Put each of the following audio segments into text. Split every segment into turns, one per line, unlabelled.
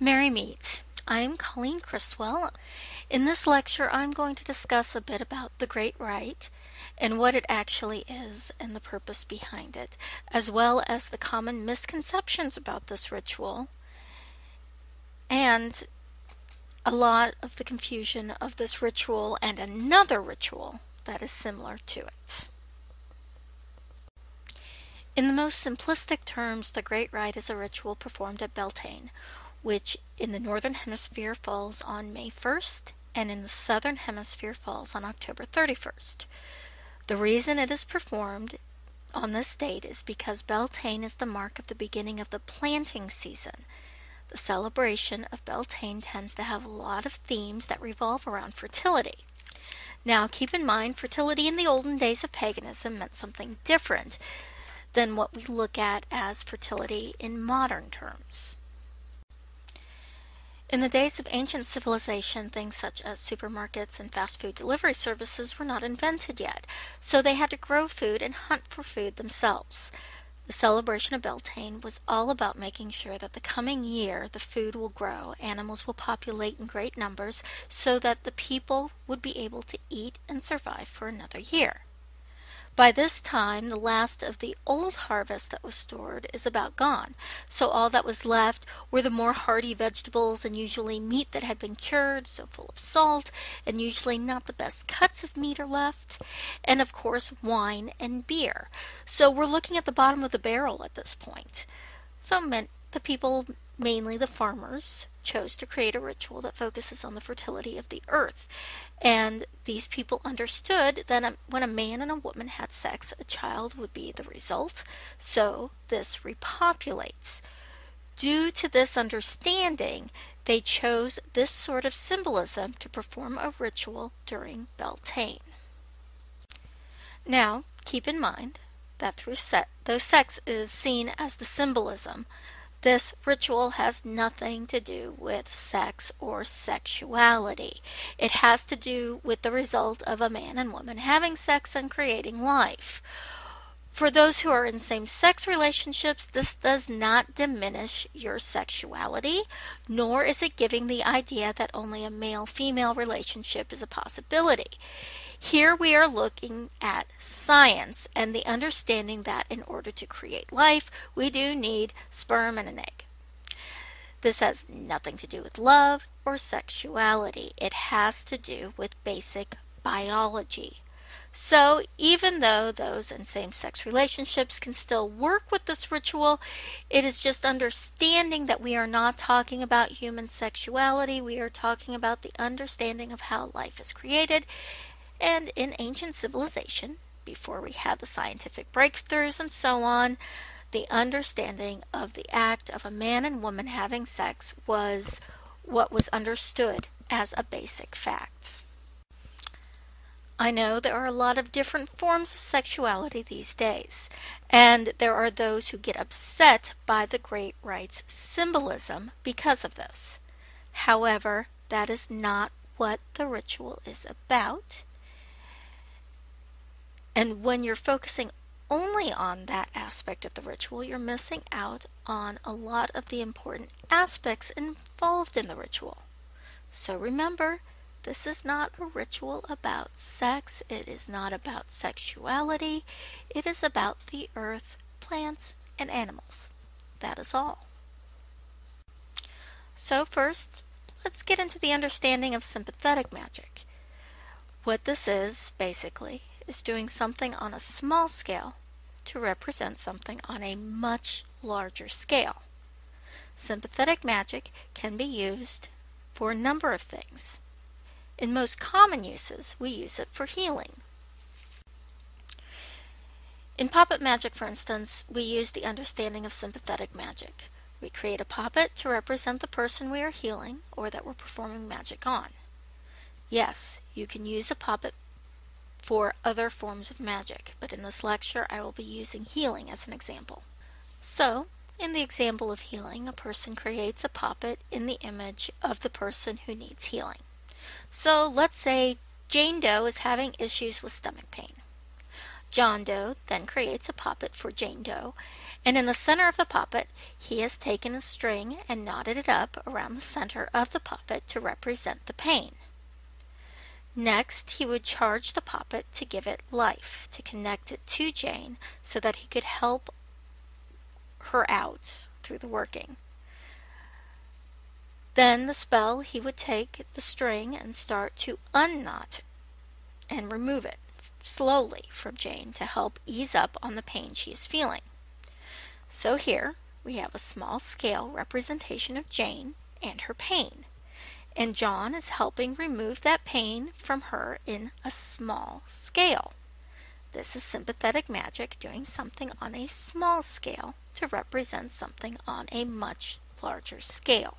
Merry Meet. I'm Colleen Criswell. In this lecture, I'm going to discuss a bit about the Great Rite and what it actually is and the purpose behind it, as well as the common misconceptions about this ritual and a lot of the confusion of this ritual and another ritual that is similar to it. In the most simplistic terms, the Great Rite is a ritual performed at Beltane, which in the Northern Hemisphere falls on May 1st and in the Southern Hemisphere falls on October 31st. The reason it is performed on this date is because Beltane is the mark of the beginning of the planting season. The celebration of Beltane tends to have a lot of themes that revolve around fertility. Now, keep in mind, fertility in the olden days of paganism meant something different than what we look at as fertility in modern terms. In the days of ancient civilization, things such as supermarkets and fast food delivery services were not invented yet, so they had to grow food and hunt for food themselves. The celebration of Beltane was all about making sure that the coming year the food will grow, animals will populate in great numbers, so that the people would be able to eat and survive for another year. By this time, the last of the old harvest that was stored is about gone, so all that was left were the more hardy vegetables and usually meat that had been cured, so full of salt, and usually not the best cuts of meat are left, and of course wine and beer. So we're looking at the bottom of the barrel at this point. So meant the people, mainly the farmers, chose to create a ritual that focuses on the fertility of the earth. And these people understood that when a man and a woman had sex, a child would be the result. So this repopulates. Due to this understanding, they chose this sort of symbolism to perform a ritual during Beltane. Now, keep in mind that through se- though sex is seen as the symbolism this ritual has nothing to do with sex or sexuality. It has to do with the result of a man and woman having sex and creating life. For those who are in same sex relationships, this does not diminish your sexuality, nor is it giving the idea that only a male female relationship is a possibility. Here we are looking at science and the understanding that in order to create life, we do need sperm and an egg. This has nothing to do with love or sexuality. It has to do with basic biology. So, even though those in same sex relationships can still work with this ritual, it is just understanding that we are not talking about human sexuality. We are talking about the understanding of how life is created and in ancient civilization, before we had the scientific breakthroughs and so on, the understanding of the act of a man and woman having sex was what was understood as a basic fact. I know there are a lot of different forms of sexuality these days, and there are those who get upset by the Great Rite's symbolism because of this. However, that is not what the ritual is about. And when you're focusing only on that aspect of the ritual, you're missing out on a lot of the important aspects involved in the ritual. So remember, this is not a ritual about sex, it is not about sexuality, it is about the earth, plants, and animals. That is all. So, first, let's get into the understanding of sympathetic magic. What this is, basically, is doing something on a small scale to represent something on a much larger scale. Sympathetic magic can be used for a number of things. In most common uses, we use it for healing. In puppet magic, for instance, we use the understanding of sympathetic magic. We create a puppet to represent the person we are healing or that we're performing magic on. Yes, you can use a puppet for other forms of magic, but in this lecture I will be using healing as an example. So, in the example of healing, a person creates a puppet in the image of the person who needs healing. So, let's say Jane Doe is having issues with stomach pain. John Doe then creates a puppet for Jane Doe, and in the center of the puppet he has taken a string and knotted it up around the center of the puppet to represent the pain. Next, he would charge the puppet to give it life, to connect it to Jane so that he could help her out through the working. Then the spell he would take the string and start to unknot and remove it slowly from Jane to help ease up on the pain she is feeling. So here we have a small scale representation of Jane and her pain. And John is helping remove that pain from her in a small scale. This is sympathetic magic doing something on a small scale to represent something on a much larger scale.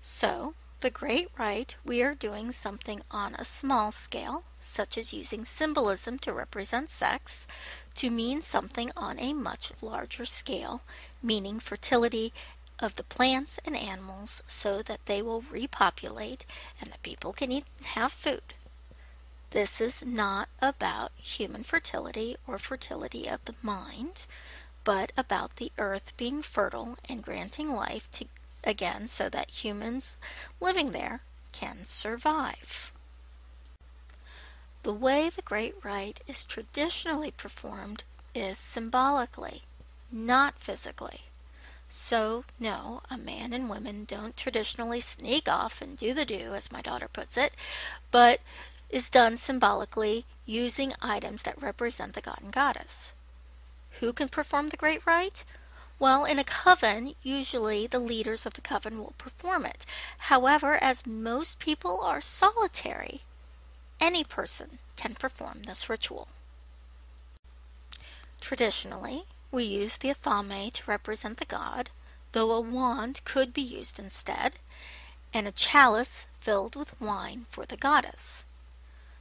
So, the great rite, we are doing something on a small scale, such as using symbolism to represent sex, to mean something on a much larger scale, meaning fertility of the plants and animals so that they will repopulate and the people can eat have food. This is not about human fertility or fertility of the mind, but about the earth being fertile and granting life to again so that humans living there can survive. The way the Great Rite is traditionally performed is symbolically, not physically. So, no, a man and women don't traditionally sneak off and do the do, as my daughter puts it, but is done symbolically using items that represent the god and goddess. Who can perform the Great Rite? Well, in a coven, usually the leaders of the coven will perform it. However, as most people are solitary, any person can perform this ritual. Traditionally, we use the athame to represent the god, though a wand could be used instead, and a chalice filled with wine for the goddess.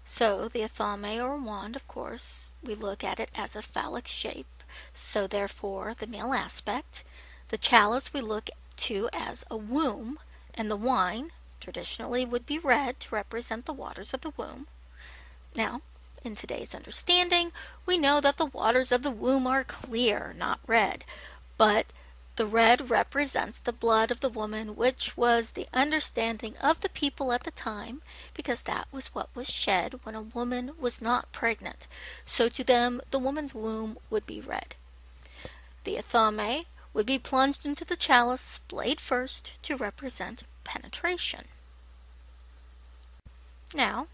So the athame or wand, of course, we look at it as a phallic shape so therefore the male aspect. The chalice we look to as a womb, and the wine traditionally would be red to represent the waters of the womb. Now, in today's understanding, we know that the waters of the womb are clear, not red, but the red represents the blood of the woman, which was the understanding of the people at the time, because that was what was shed when a woman was not pregnant. So to them, the woman's womb would be red. The athame would be plunged into the chalice, blade first, to represent penetration. Now,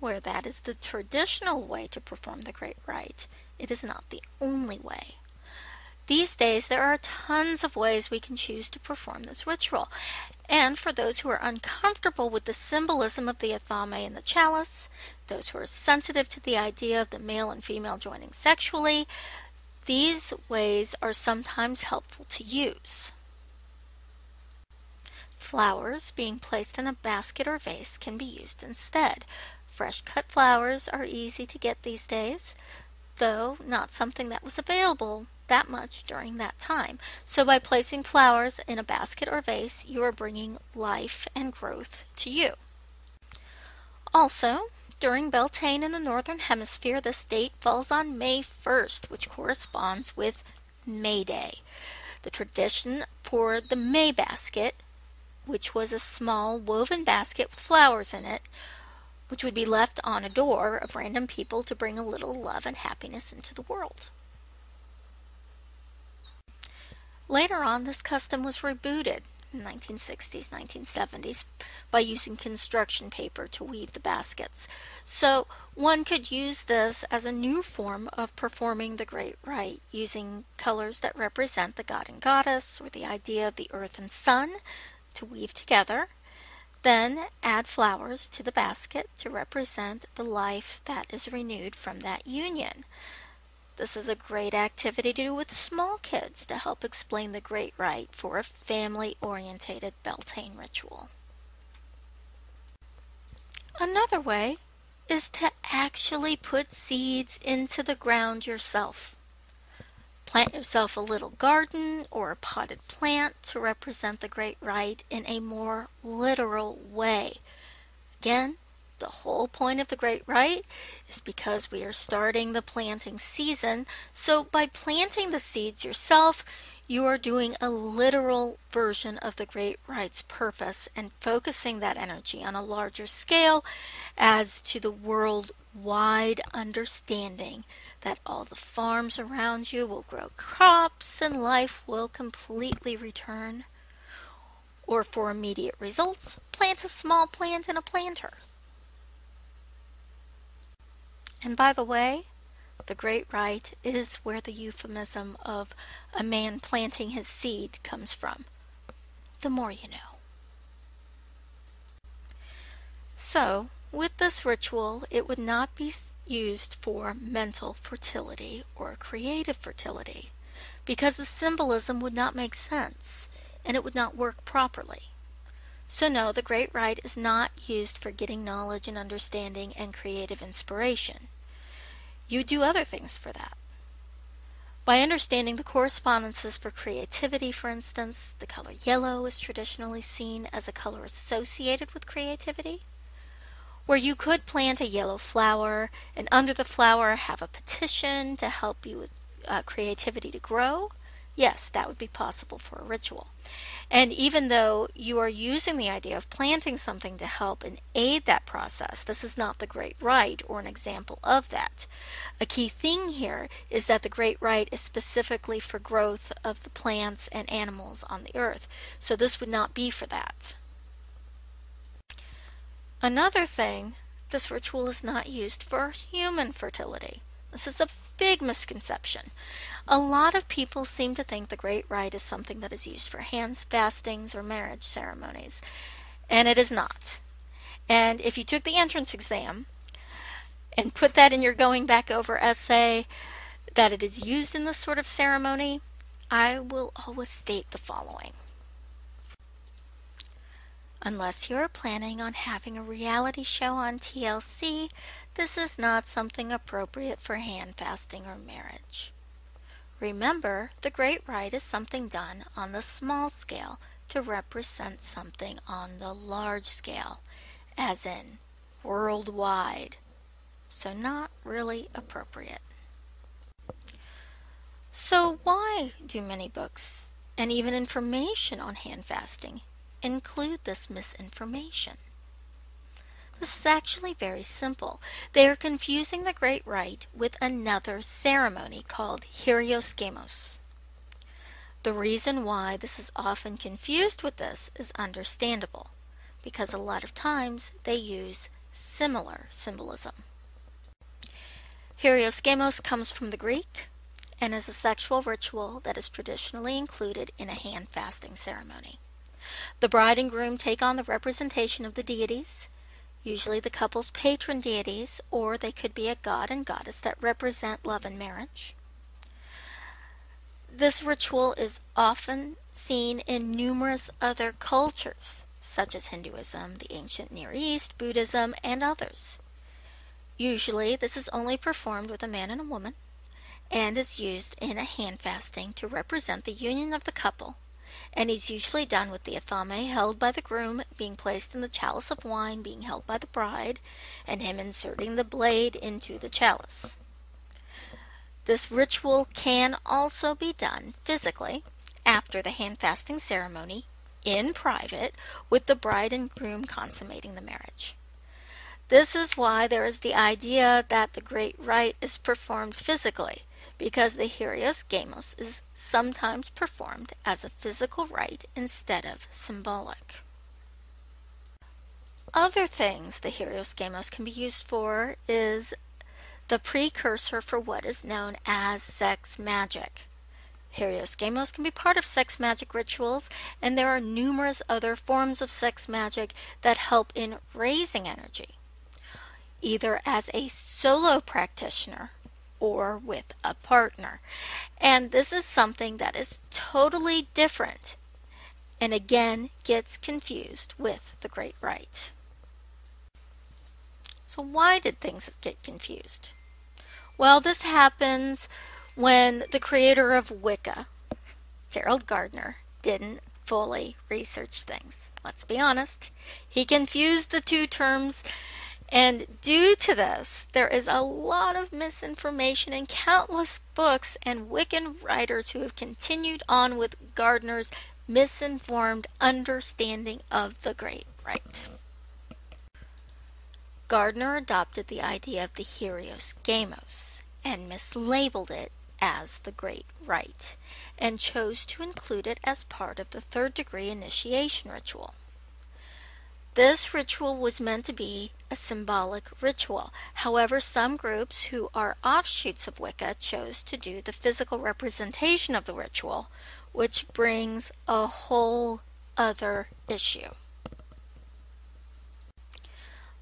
where that is the traditional way to perform the great rite, it is not the only way. These days, there are tons of ways we can choose to perform this ritual. And for those who are uncomfortable with the symbolism of the athame and the chalice, those who are sensitive to the idea of the male and female joining sexually, these ways are sometimes helpful to use. Flowers being placed in a basket or vase can be used instead. Fresh cut flowers are easy to get these days, though not something that was available that much during that time. So by placing flowers in a basket or vase, you are bringing life and growth to you. Also, during Beltane in the Northern Hemisphere, this date falls on May 1st, which corresponds with May Day. The tradition for the May basket, which was a small woven basket with flowers in it, which would be left on a door of random people to bring a little love and happiness into the world. Later on, this custom was rebooted in the 1960s, 1970s by using construction paper to weave the baskets. So one could use this as a new form of performing the great rite, using colors that represent the god and goddess or the idea of the earth and sun to weave together. Then add flowers to the basket to represent the life that is renewed from that union. This is a great activity to do with small kids to help explain the great rite for a family orientated Beltane ritual. Another way is to actually put seeds into the ground yourself. Plant yourself a little garden or a potted plant to represent the great rite in a more literal way. Again, The whole point of the Great Rite is because we are starting the planting season. So, by planting the seeds yourself, you are doing a literal version of the Great Rite's purpose and focusing that energy on a larger scale as to the worldwide understanding that all the farms around you will grow crops and life will completely return. Or for immediate results, plant a small plant in a planter. And by the way, the Great Rite is where the euphemism of a man planting his seed comes from. The more you know. So, with this ritual, it would not be used for mental fertility or creative fertility because the symbolism would not make sense and it would not work properly. So, no, the Great Rite is not used for getting knowledge and understanding and creative inspiration. You do other things for that. By understanding the correspondences for creativity, for instance, the color yellow is traditionally seen as a color associated with creativity, where you could plant a yellow flower and under the flower have a petition to help you with uh, creativity to grow. Yes, that would be possible for a ritual. And even though you are using the idea of planting something to help and aid that process, this is not the Great Rite or an example of that. A key thing here is that the Great Rite is specifically for growth of the plants and animals on the earth, so this would not be for that. Another thing, this ritual is not used for human fertility. This is a big misconception. A lot of people seem to think the Great Rite is something that is used for hands, fastings, or marriage ceremonies, and it is not. And if you took the entrance exam and put that in your going back over essay that it is used in this sort of ceremony, I will always state the following. Unless you are planning on having a reality show on TLC, this is not something appropriate for hand fasting or marriage. Remember, the Great Rite is something done on the small scale to represent something on the large scale, as in worldwide. So, not really appropriate. So, why do many books and even information on hand fasting include this misinformation? This is actually very simple. They are confusing the Great Rite with another ceremony called Hieros Gamos. The reason why this is often confused with this is understandable, because a lot of times they use similar symbolism. Hieros Gamos comes from the Greek and is a sexual ritual that is traditionally included in a hand fasting ceremony. The bride and groom take on the representation of the deities, usually the couple's patron deities, or they could be a god and goddess that represent love and marriage. This ritual is often seen in numerous other cultures, such as Hinduism, the ancient Near East, Buddhism, and others. Usually, this is only performed with a man and a woman, and is used in a hand fasting to represent the union of the couple and is usually done with the athame held by the groom being placed in the chalice of wine being held by the bride, and him inserting the blade into the chalice. This ritual can also be done physically after the hand fasting ceremony in private with the bride and groom consummating the marriage. This is why there is the idea that the great rite is performed physically because the Hieros Gamos is sometimes performed as a physical rite instead of symbolic. Other things the Hieros Gamos can be used for is the precursor for what is known as sex magic. Hieros Gamos can be part of sex magic rituals, and there are numerous other forms of sex magic that help in raising energy, either as a solo practitioner or with a partner. And this is something that is totally different and again gets confused with the Great Rite. So, why did things get confused? Well, this happens when the creator of Wicca, Gerald Gardner, didn't fully research things. Let's be honest. He confused the two terms And due to this, there is a lot of misinformation in countless books and Wiccan writers who have continued on with Gardner's misinformed understanding of the Great Rite. Gardner adopted the idea of the Hieros Gamos and mislabeled it as the Great Rite and chose to include it as part of the third degree initiation ritual. This ritual was meant to be a symbolic ritual. However, some groups who are offshoots of Wicca chose to do the physical representation of the ritual, which brings a whole other issue.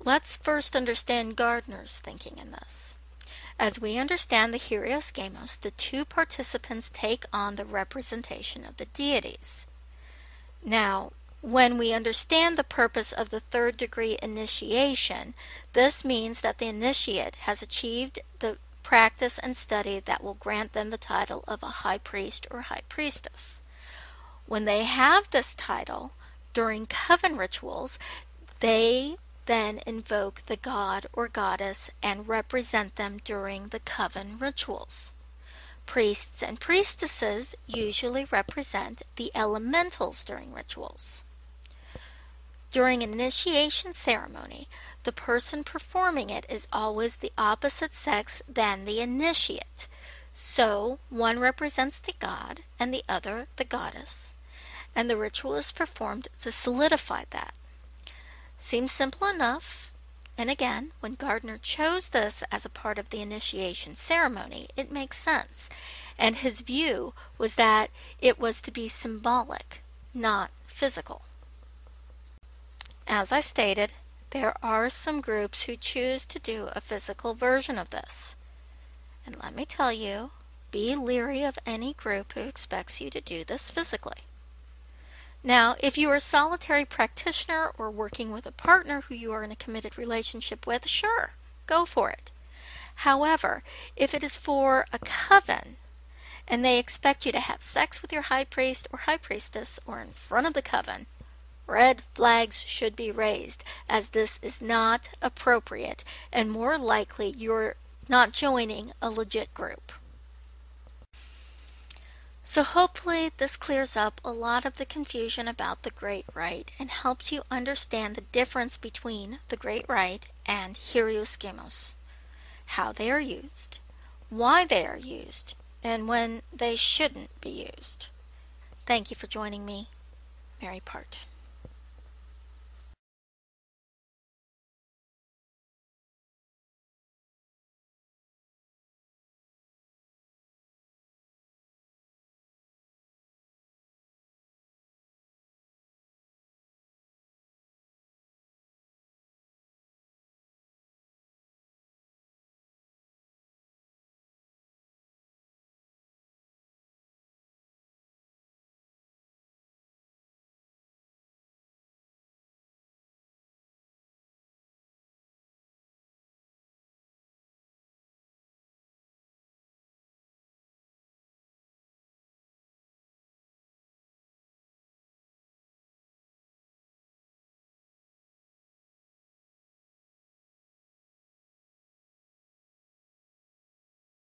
Let's first understand Gardner's thinking in this. As we understand the Hieros Gamos, the two participants take on the representation of the deities. Now, when we understand the purpose of the third degree initiation, this means that the initiate has achieved the practice and study that will grant them the title of a high priest or high priestess. When they have this title, during coven rituals, they then invoke the god or goddess and represent them during the coven rituals. Priests and priestesses usually represent the elementals during rituals. During initiation ceremony, the person performing it is always the opposite sex than the initiate. So, one represents the god and the other the goddess, and the ritual is performed to solidify that. Seems simple enough, and again, when Gardner chose this as a part of the initiation ceremony, it makes sense. And his view was that it was to be symbolic, not physical. As I stated, there are some groups who choose to do a physical version of this. And let me tell you, be leery of any group who expects you to do this physically. Now, if you are a solitary practitioner or working with a partner who you are in a committed relationship with, sure, go for it. However, if it is for a coven and they expect you to have sex with your high priest or high priestess or in front of the coven, Red flags should be raised, as this is not appropriate, and more likely you're not joining a legit group. So, hopefully, this clears up a lot of the confusion about the Great Rite and helps you understand the difference between the Great Rite and Hieros Gamos, how they are used, why they are used, and when they shouldn't be used. Thank you for joining me, Merry Part.